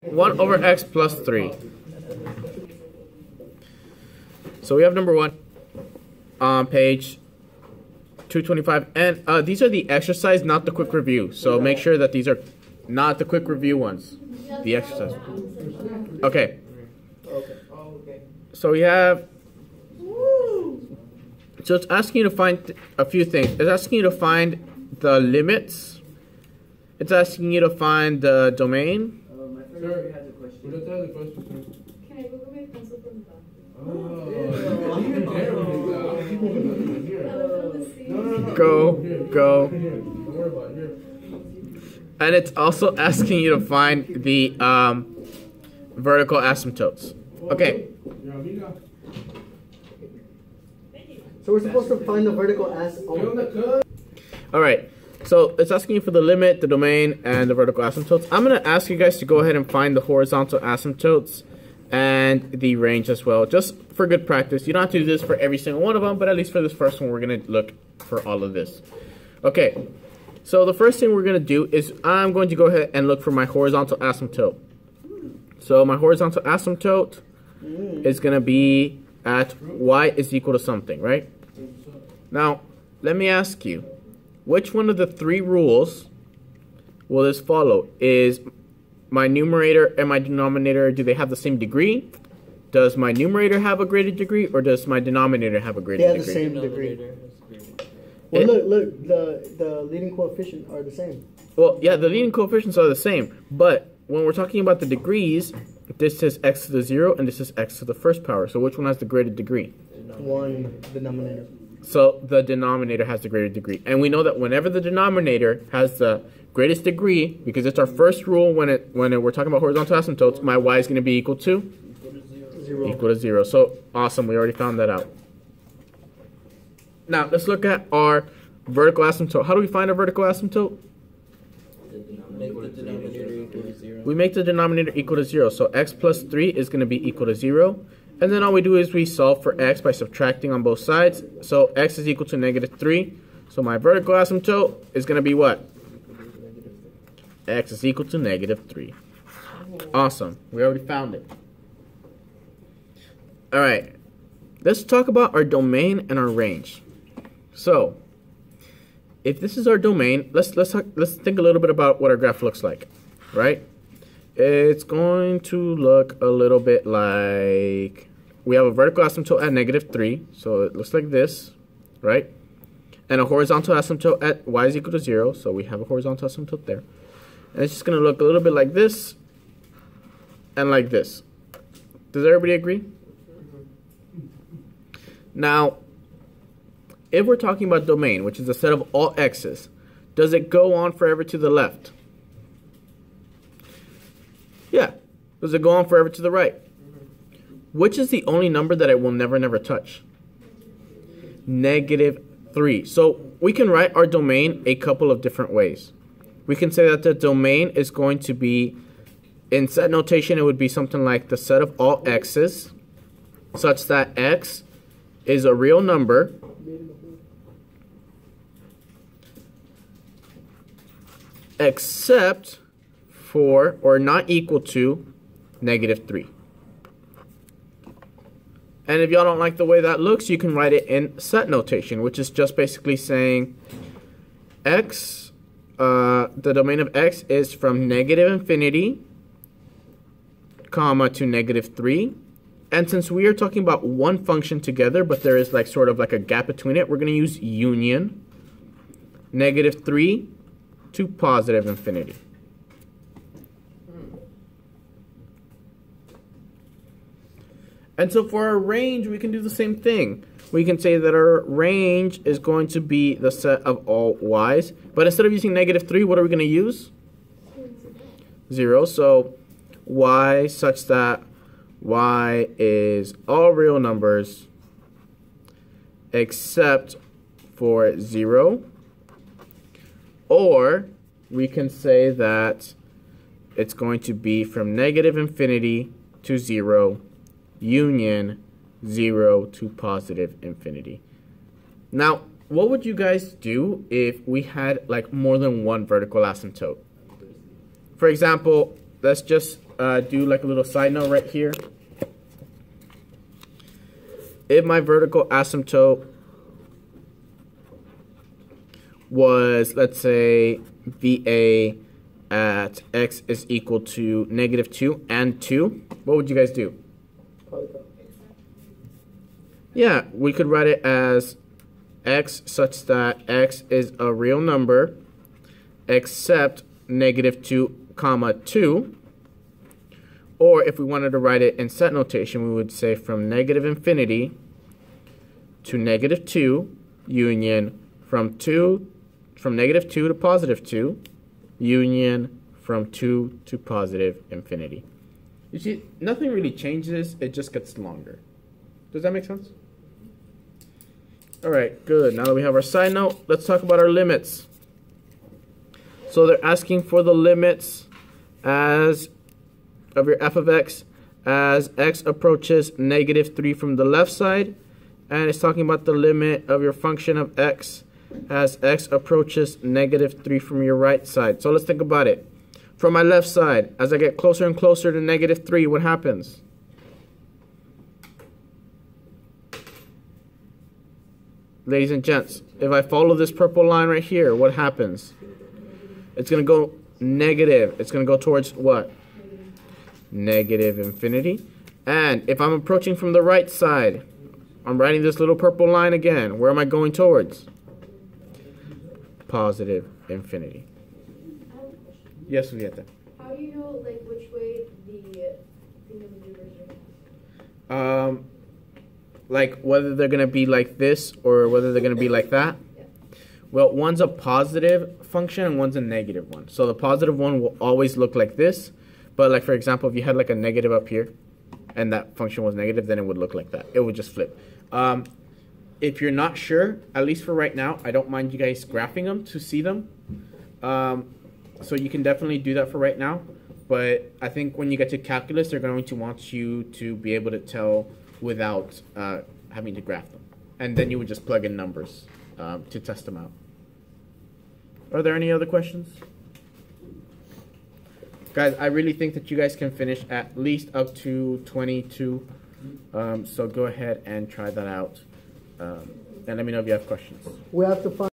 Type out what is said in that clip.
1 over x plus 3. So we have number 1 on page 225. And uh, these are the exercise, not the quick review. So make sure that these are not the quick review ones. The exercise. Okay. So we have. So it's asking you to find a few things. It's asking you to find the limits. It's asking you to find the domain. Sir, would you tell the question, sir? Can I go get my pencil from the bathroom? Oh, leave there go. Go, Here, go. Here, don't worry about it. And it's also asking you to find the um, vertical asymptotes. Okay. So we're supposed to find the vertical as. ¿Qué onda, cuz? All right. So it's asking you for the limit, the domain, and the vertical asymptotes. I'm going to ask you guys to go ahead and find the horizontal asymptotes and the range as well, just for good practice. You don't have to do this for every single one of them, but at least for this first one, we're going to look for all of this. Okay. So the first thing we're going to do is I'm going to go ahead and look for my horizontal asymptote. So my horizontal asymptote is going to be at y is equal to something, right? Now, let me ask you, which one of the three rules will this follow? Is my numerator and my denominator, do they have the same degree? Does my numerator have a greater degree, or does my denominator have a They greater have the degree? same degree. Well, It- look, look, the the leading coefficient are the same. Well, yeah, the leading coefficients are the same, but when we're talking about the degrees, this is x to the zero and this is x to the first power. So which one has the greater degree? One denominator. So the denominator has the greater degree. And we know that whenever the denominator has the greatest degree, because it's our first rule when it when it, we're talking about horizontal asymptotes, my y is going to be equal to Zero. equal to zero. So awesome, we already found that out. Now let's look at our vertical asymptote. How do we find our vertical asymptote? Make the denominator equal to zero. We make the denominator equal to zero. So x plus three is going to be equal to zero. And then all we do is we solve for x by subtracting on both sides. So x is equal to negative three. So my vertical asymptote is going to be what? x is equal to negative 3. Awesome. We already found it. All right. Let's talk about our domain and our range. So, if this is our domain, let's let's let's think a little bit about what our graph looks like, right? It's going to look a little bit like we have a vertical asymptote at negative 3, so it looks like this, right? And a horizontal asymptote at y is equal to 0, so we have a horizontal asymptote there. And it's just going to look a little bit like this and like this. Does everybody agree? Now, if we're talking about domain, which is a set of all x's, does it go on forever to the left? Yeah. Does it go on forever to the right? Which is the only number that it will never, never touch? Negative 3. So we can write our domain a couple of different ways. We can say that the domain is going to be, in set notation, it would be something like the set of all x's, such that x is a real number except for or not equal to negative 3. And if y'all don't like the way that looks, you can write it in set notation, which is just basically saying x, uh, the domain of x is from negative infinity, comma, to negative 3. And since we are talking about one function together, but there is like sort of like a gap between it, we're going to use union, negative 3 to positive infinity. And so for our range, we can do the same thing. We can say that our range is going to be the set of all y's. But instead of using negative 3, what are we going to use? 0. So y such that y is all real numbers except for 0. Or we can say that it's going to be from negative infinity to 0 union 0 to positive infinity. Now, what would you guys do if we had like more than one vertical asymptote? For example, let's just uh, do like a little side note right here. If my vertical asymptote was, let's say, VA at x is equal to negative 2 and 2, what would you guys do? Yeah, we could write it as x such that x is a real number except negative 2 comma 2. Or if we wanted to write it in set notation, we would say from negative infinity to negative 2 union from 2 from negative 2 to positive 2 union from 2 to positive infinity. You see, nothing really changes, it just gets longer. Does that make sense? All right, good. Now that we have our side note, let's talk about our limits. So they're asking for the limits as of your f of x as x approaches negative 3 from the left side, and it's talking about the limit of your function of x as x approaches negative 3 from your right side. So let's think about it. From my left side, as I get closer and closer to negative 3, what happens? Ladies and gents, if I follow this purple line right here, what happens? It's going to go negative. It's going to go towards what? Negative infinity. And if I'm approaching from the right side, I'm writing this little purple line again. Where am I going towards? Positive infinity. I have a question. Yes, Julieta. How do you know like which way the thing of the numbers are? Um, like whether they're gonna be like this or whether they're gonna be like that. Well, one's a positive function and one's a negative one. So the positive one will always look like this. But like for example, if you had like a negative up here, and that function was negative, then it would look like that. It would just flip. Um, if you're not sure, at least for right now, I don't mind you guys graphing them to see them. Um, so you can definitely do that for right now. But I think when you get to calculus, they're going to want you to be able to tell without uh, having to graph them. And then you would just plug in numbers um, to test them out. Are there any other questions? Guys, I really think that you guys can finish at least up to 22. Um, so go ahead and try that out. Um, and let me know if you have questions. We have to find.